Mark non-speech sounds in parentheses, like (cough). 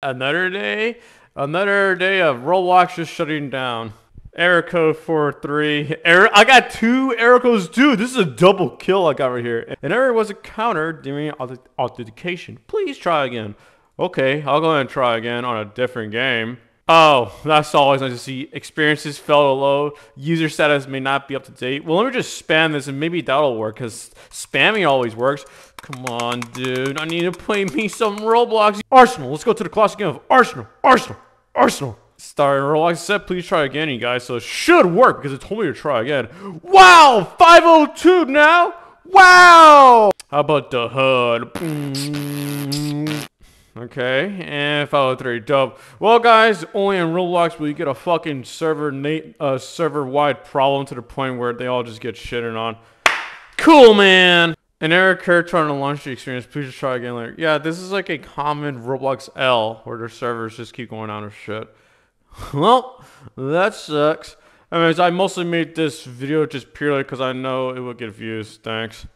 Another day, another day of Roblox just shutting down. Erico code 43. Error. I got two error codes, dude. This is a double kill I got right here. An error was a counter during authentication. Please try again. Okay, I'll go ahead and try again on a different game. Oh, that's always nice to see. Experiences fell low. User status may not be up to date. Well, let me just spam this and maybe that'll work because spamming always works. Come on, dude. I need to play me some Roblox. Arsenal. Let's go to the classic game of Arsenal. Arsenal. Arsenal. Starting Roblox said, please try again, you guys. So it should work because it told me to try again. Wow! 502 now? Wow! How about the HUD? Okay, and 503 dope. Well, guys, only in Roblox will you get a fucking server uh, server-wide problem to the point where they all just get shitted on. Cool, man! An error occurred trying to launch the experience. Please just try again later. Yeah, this is like a common Roblox L where their servers just keep going down or shit. (laughs) well, that sucks. Anyways, I mostly made this video just purely because I know it would get views. Thanks.